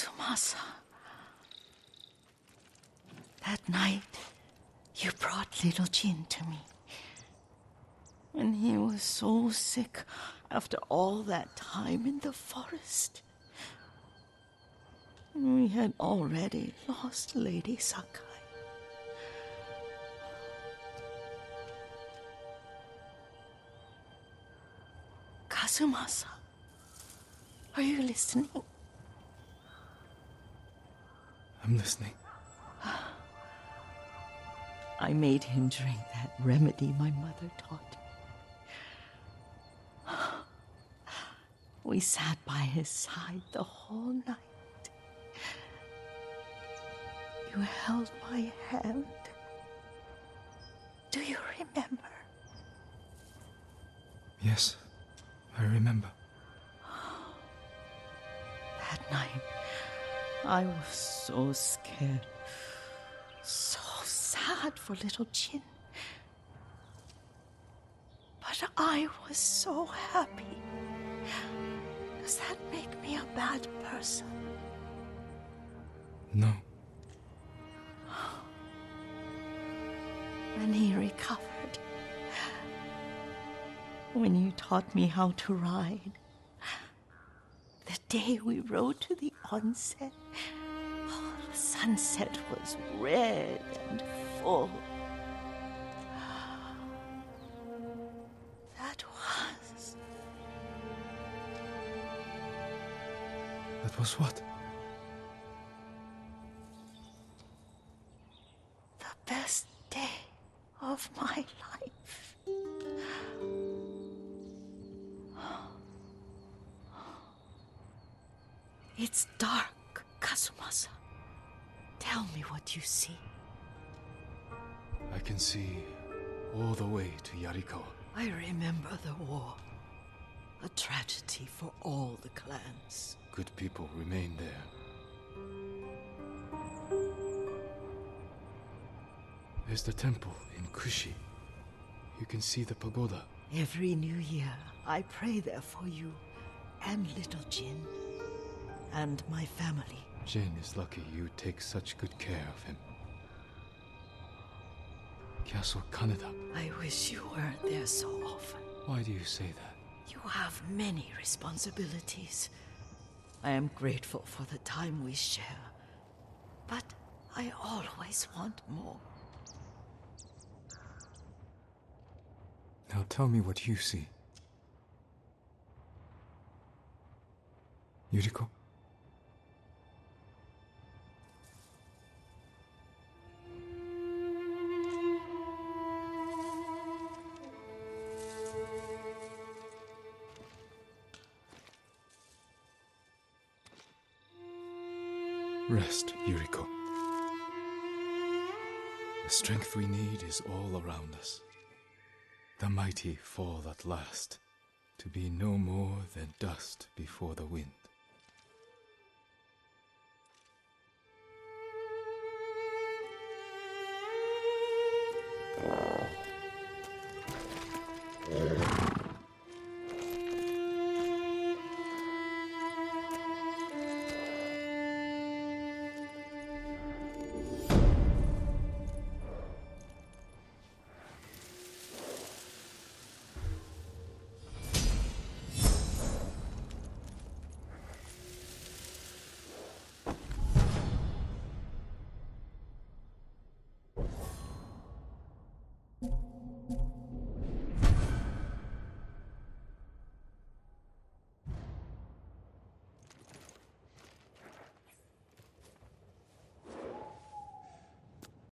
Kazumasa. That night, you brought little Jin to me. And he was so sick after all that time in the forest. We had already lost Lady Sakai. Kazumasa, are you listening? I'm listening. I made him drink that remedy my mother taught me. We sat by his side the whole night. You held my hand. Do you remember? Yes, I remember. That night, I was so scared, so sad for little Jin. But I was so happy. Does that make me a bad person? No. When he recovered, when you taught me how to ride, the day we rode to the onsen, oh, the sunset was red and full. That was That was what? the best day of my life. It's dark, Kazumasa. Tell me what you see. I can see all the way to Yarikawa. I remember the war. A tragedy for all the clans. Good people remain there. There's the temple in Kushi. You can see the pagoda. Every new year, I pray there for you and little Jin and my family. Jin is lucky you take such good care of him. Castle Kaneda. I wish you weren't there so often. Why do you say that? You have many responsibilities. I am grateful for the time we share, but I always want more. Now tell me what you see. Yuriko? Rest, Yuriko. The strength we need is all around us. The mighty fall at last, to be no more than dust before the wind. Yeah.